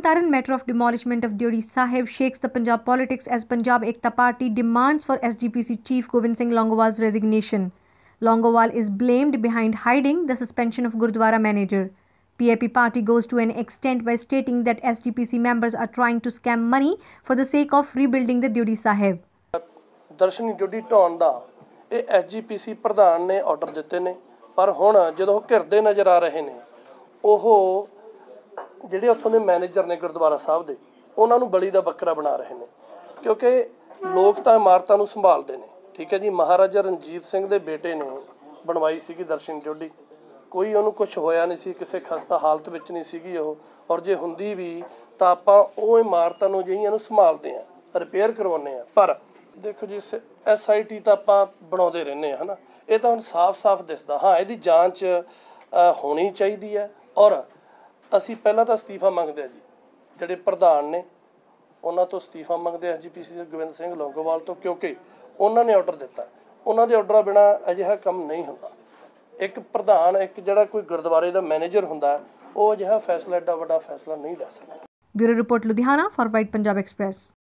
Taran matter of demolishment of Diodi Sahib shakes the Punjab politics as Punjab Ekta Party demands for SGPC Chief Govind Singh Longowal's resignation. Longowal is blamed behind hiding the suspension of Gurdwara manager. PAP party goes to an extent by stating that SGPC members are trying to scam money for the sake of rebuilding the Diodi Sahib. ਦਰਸ਼ਨੀ ਜੁਡੀ ਢਾਉਣ ਦਾ ਇਹ SGPC ਪ੍ਰਧਾਨ ਨੇ order ਦਿੱਤੇ ਨੇ ਪਰ ਹੁਣ ਜਦੋਂ ਉਹ ਘਿਰਦੇ ਨਜ਼ਰ ਆ ਰਹੇ ਨੇ ਉਹ ਜਿਹੜੇ ਉੱਥੋਂ ਦੇ ਮੈਨੇਜਰ ਨੇ ਗੁਰਦੁਆਰਾ ਸਾਹਿਬ ਦੇ, ਉਹਨਾਂ ਨੂੰ ਬਲੀ ਦਾ ਬੱਕਰਾ ਬਣਾ ਰਹੇ ਨੇ। ਕਿਉਂਕਿ ਲੋਕ ਤਾਂ ਇਮਾਰਤਾਂ ਨੂੰ ਸੰਭਾਲਦੇ ਨੇ। ਠੀਕ ਹੈ ਜੀ, ਮਹਾਰਾਜਾ ਰਣਜੀਤ ਸਿੰਘ ਦੇ ਬੇਟੇ ਨੇ ਬਣਵਾਈ ਸੀਗੀ ਦਰਸ਼ਨ ਜੋਡੀ। ਕੋਈ ਉਹਨੂੰ ਕੁਝ ਹੋਇਆ ਨਹੀਂ ਸੀ, ਕਿਸੇ ਖਸਤਾ ਹਾਲਤ ਵਿੱਚ ਨਹੀਂ ਸੀਗੀ ਉਹ। ਔਰ ਜੇ ਹੁੰਦੀ ਵੀ, ਤਾਂ ਆਪਾਂ ਉਹ ਇਮਾਰਤਾਂ ਨੂੰ ਜਿਹੜੀਆਂ ਨੂੰ ਸੰਭਾਲਦੇ ਆ ਰਿਪੇਅਰ ਕਰਵਾਉਂਦੇ ਆ ਪਰ ਦੇਖੋ ਜੀ ਐਸਆਈਟੀ ਤਾਂ ਆਪਾਂ ਬਣਾਉਂਦੇ ਰਹਿੰਦੇ ਆ ਹਨਾ। ਇਹ ਤਾਂ ਹੁਣ ਸਾਫ਼-ਸਾਫ਼ ਦਿਸਦਾ। ਹਾਂ, ਇਹਦੀ ਜਾਂਚ ਹੋਣੀ ਚਾਹੀਦੀ ਹੈ। ਔਰ ਅਸੀਂ ਪਹਿਲਾਂ ਤਾਂ ਅਸਤੀਫਾ ਮੰਗਦੇ ਆ ਜੀ, ਜਿਹੜੇ ਪ੍ਰਧਾਨ ਨੇ, ਉਹਨਾਂ ਤੋਂ ਅਸਤੀਫਾ ਮੰਗਦੇ ਆ ਜੀਪੀਸੀ ਦੇ ਗੋਬਿੰਦ ਸਿੰਘ ਲੌਂਗੋਵਾਲ ਤੋਂ, ਕਿਉਂਕਿ ਉਹਨਾਂ ਨੇ ਆਰਡਰ ਦਿੱਤਾ। ਉਹਨਾਂ ਦੇ ਆਰਡਰਾਂ ਬਿਨਾ ਅਜਿਹਾ ਕੰਮ ਨਹੀਂ ਹੁੰਦਾ। ਇੱਕ ਪ੍ਰਧਾਨ, ਇੱਕ ਜਿਹੜਾ ਕੋਈ ਗੁਰਦੁਆਰੇ ਦਾ ਮੈਨੇਜਰ ਹੁੰਦਾ, ਉਹ ਅਜਿਹਾ ਫੈਸਲਾ, ਐਡਾ ਵੱਡਾ ਫੈਸਲਾ ਨਹੀਂ ਲੈ ਸਕਦਾ। Bureau report Ludhiana for white Punjab express.